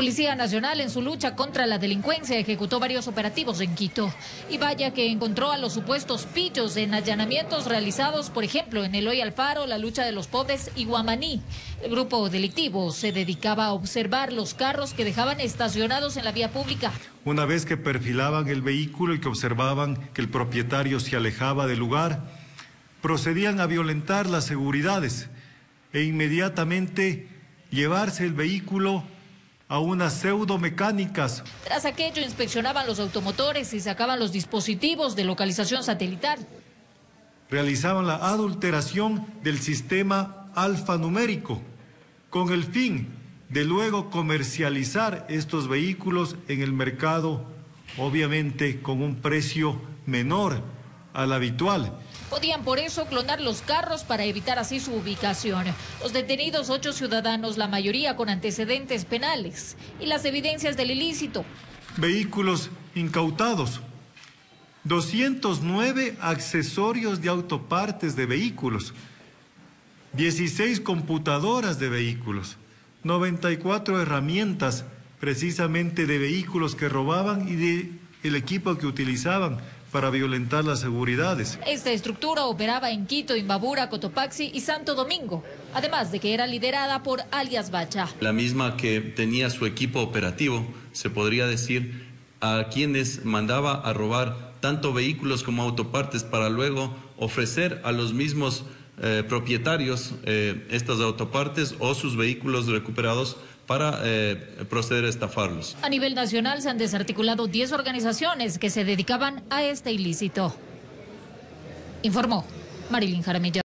Policía Nacional en su lucha contra la delincuencia ejecutó varios operativos en Quito. Y vaya que encontró a los supuestos pillos en allanamientos realizados, por ejemplo, en Eloy Alfaro, la lucha de los pobres y Guamaní. El grupo delictivo se dedicaba a observar los carros que dejaban estacionados en la vía pública. Una vez que perfilaban el vehículo y que observaban que el propietario se alejaba del lugar, procedían a violentar las seguridades e inmediatamente llevarse el vehículo a unas pseudomecánicas. Tras aquello inspeccionaban los automotores y sacaban los dispositivos de localización satelital. Realizaban la adulteración del sistema alfanumérico con el fin de luego comercializar estos vehículos en el mercado, obviamente con un precio menor al habitual. Podían por eso clonar los carros para evitar así su ubicación. Los detenidos, ocho ciudadanos, la mayoría con antecedentes penales y las evidencias del ilícito. Vehículos incautados, 209 accesorios de autopartes de vehículos, 16 computadoras de vehículos, 94 herramientas precisamente de vehículos que robaban y de el equipo que utilizaban para violentar las seguridades. Esta estructura operaba en Quito, Imbabura, Cotopaxi y Santo Domingo, además de que era liderada por alias Bacha. La misma que tenía su equipo operativo, se podría decir, a quienes mandaba a robar tanto vehículos como autopartes para luego ofrecer a los mismos eh, propietarios eh, estas autopartes o sus vehículos recuperados para eh, proceder a estafarlos. A nivel nacional se han desarticulado 10 organizaciones que se dedicaban a este ilícito. Informó Marilyn Jaramillo.